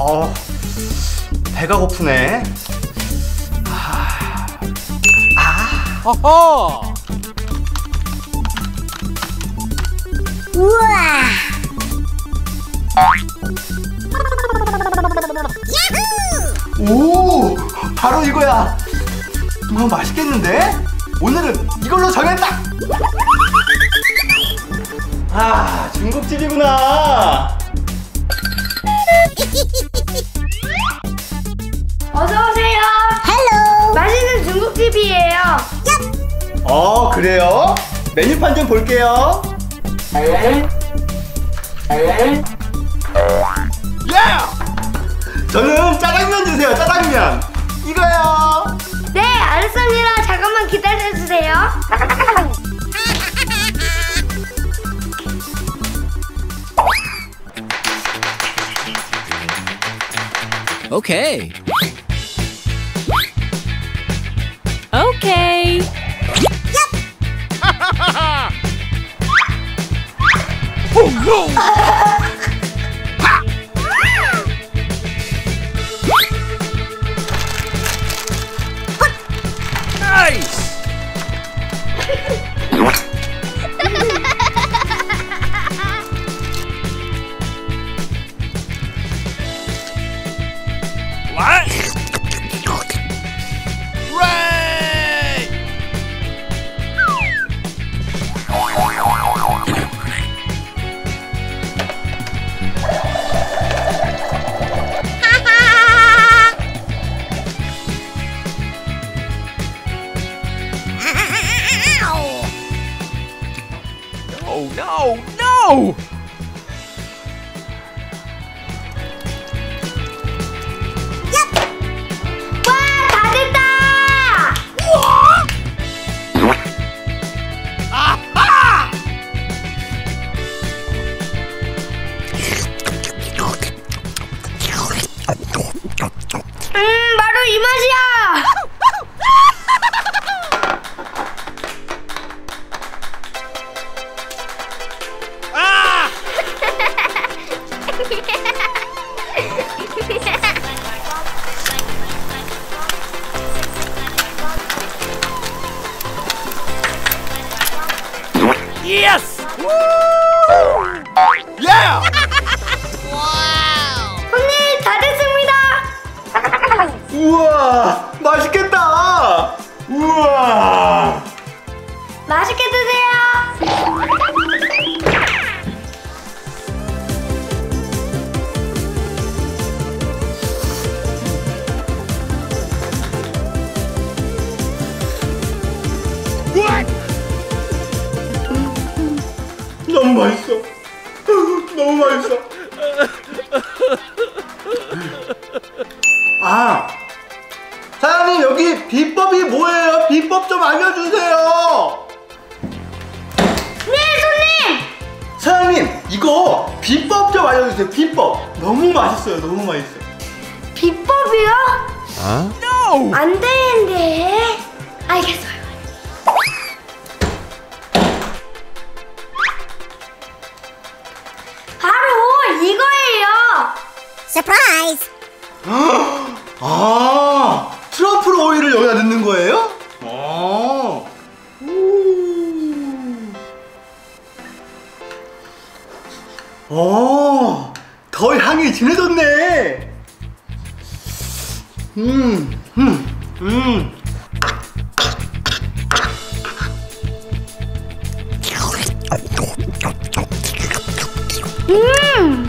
어, 배가 고프네. 허허! 우와! 오, 바로 이거야. 뭐 맛있겠는데? 오늘은 이걸로 정했다. 아, 중국집이구나. 어, 그래요? 메뉴판 좀 볼게요. 예! 저는 짜장면 주세요, 짜장면. 이거요. 네, 알겠습니다. 잠깐만 기다려 주세요. 오케이. Okay. 나이스! What? No, no! Yes! 예! 너무 맛있어. 너무 맛있어. 아, 사장님 여기 비법이 뭐예요? 비법 좀 알려주세요. 네, 손님! 사장님 이거 비법 좀 알려주세요. 비법 너무 맛있어요. 너무 맛있어. 비법이요? No! 안 되는데. 알겠어요. 서프라이즈! 아, 트러플 오일을 여기다 넣는 거예요? 아. 우. 어, 더 향이 진해졌네. 음, 음, 음. 음,